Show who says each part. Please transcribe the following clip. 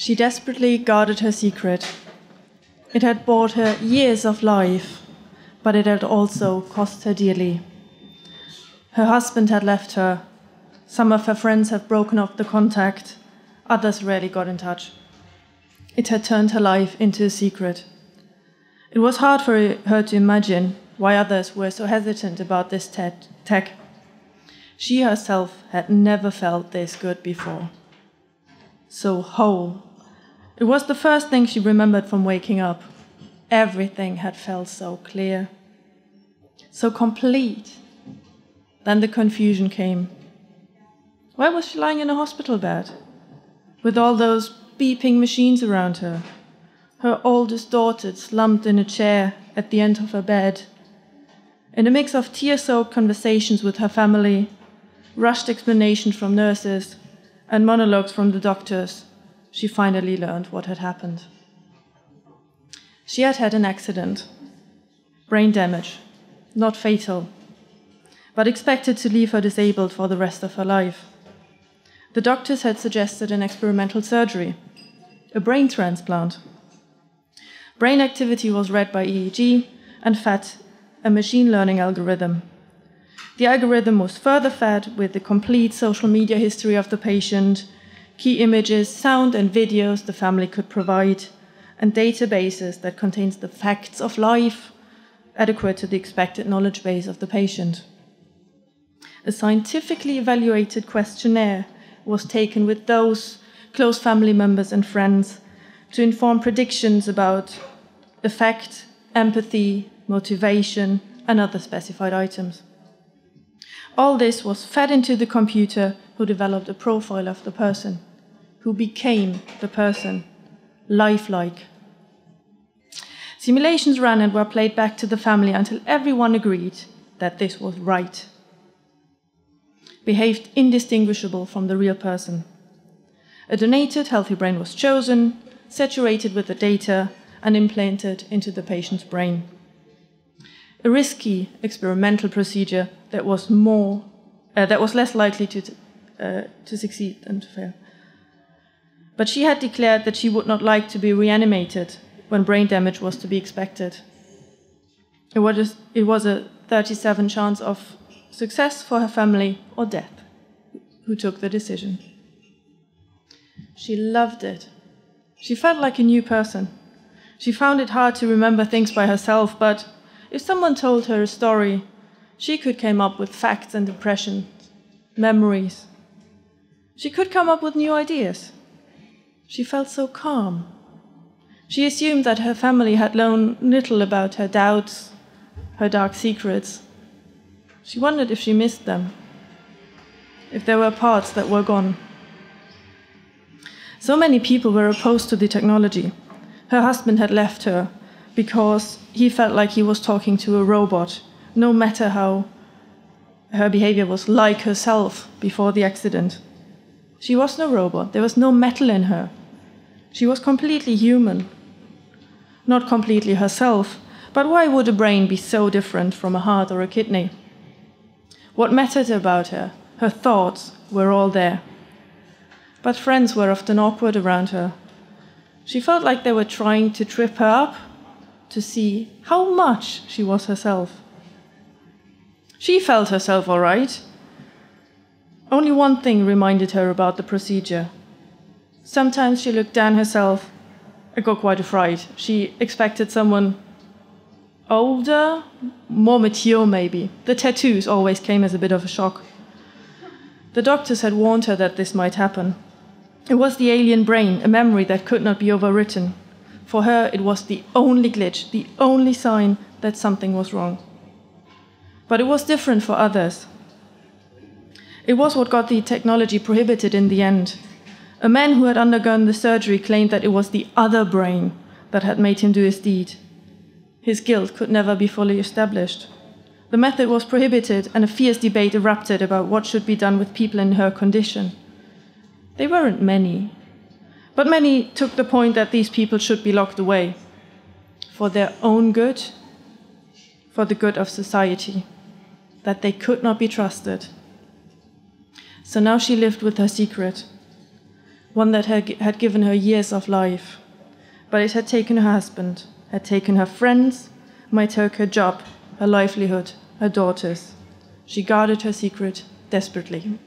Speaker 1: She desperately guarded her secret. It had bought her years of life, but it had also cost her dearly. Her husband had left her. Some of her friends had broken off the contact. Others rarely got in touch. It had turned her life into a secret. It was hard for her to imagine why others were so hesitant about this tech. She herself had never felt this good before. So whole. It was the first thing she remembered from waking up. Everything had felt so clear, so complete. Then the confusion came. Why was she lying in a hospital bed? With all those beeping machines around her. Her oldest daughter slumped in a chair at the end of her bed. In a mix of tear soaked conversations with her family, rushed explanations from nurses, and monologues from the doctors, she finally learned what had happened. She had had an accident, brain damage, not fatal, but expected to leave her disabled for the rest of her life. The doctors had suggested an experimental surgery, a brain transplant. Brain activity was read by EEG and fed a machine learning algorithm. The algorithm was further fed with the complete social media history of the patient, key images, sound, and videos the family could provide, and databases that contains the facts of life adequate to the expected knowledge base of the patient. A scientifically evaluated questionnaire was taken with those close family members and friends to inform predictions about affect, empathy, motivation, and other specified items. All this was fed into the computer who developed a profile of the person, who became the person, lifelike. Simulations ran and were played back to the family until everyone agreed that this was right. Behaved indistinguishable from the real person. A donated healthy brain was chosen, saturated with the data, and implanted into the patient's brain. A risky experimental procedure that was more uh, that was less likely to, uh, to succeed than to fail. But she had declared that she would not like to be reanimated when brain damage was to be expected. It was, it was a 37 chance of success for her family or death who took the decision. She loved it. She felt like a new person. She found it hard to remember things by herself, but if someone told her a story, she could come up with facts and impressions, memories. She could come up with new ideas. She felt so calm. She assumed that her family had known little about her doubts, her dark secrets. She wondered if she missed them, if there were parts that were gone. So many people were opposed to the technology. Her husband had left her because he felt like he was talking to a robot, no matter how her behavior was like herself before the accident. She was no robot, there was no metal in her. She was completely human, not completely herself, but why would a brain be so different from a heart or a kidney? What mattered about her, her thoughts, were all there. But friends were often awkward around her. She felt like they were trying to trip her up to see how much she was herself. She felt herself all right. Only one thing reminded her about the procedure. Sometimes she looked down herself I got quite afraid. She expected someone older, more mature, maybe. The tattoos always came as a bit of a shock. The doctors had warned her that this might happen. It was the alien brain, a memory that could not be overwritten. For her, it was the only glitch, the only sign that something was wrong. But it was different for others. It was what got the technology prohibited in the end. A man who had undergone the surgery claimed that it was the other brain that had made him do his deed. His guilt could never be fully established. The method was prohibited, and a fierce debate erupted about what should be done with people in her condition. They weren't many, but many took the point that these people should be locked away for their own good, for the good of society, that they could not be trusted. So now she lived with her secret one that had given her years of life. But it had taken her husband, had taken her friends, might take her job, her livelihood, her daughters. She guarded her secret desperately.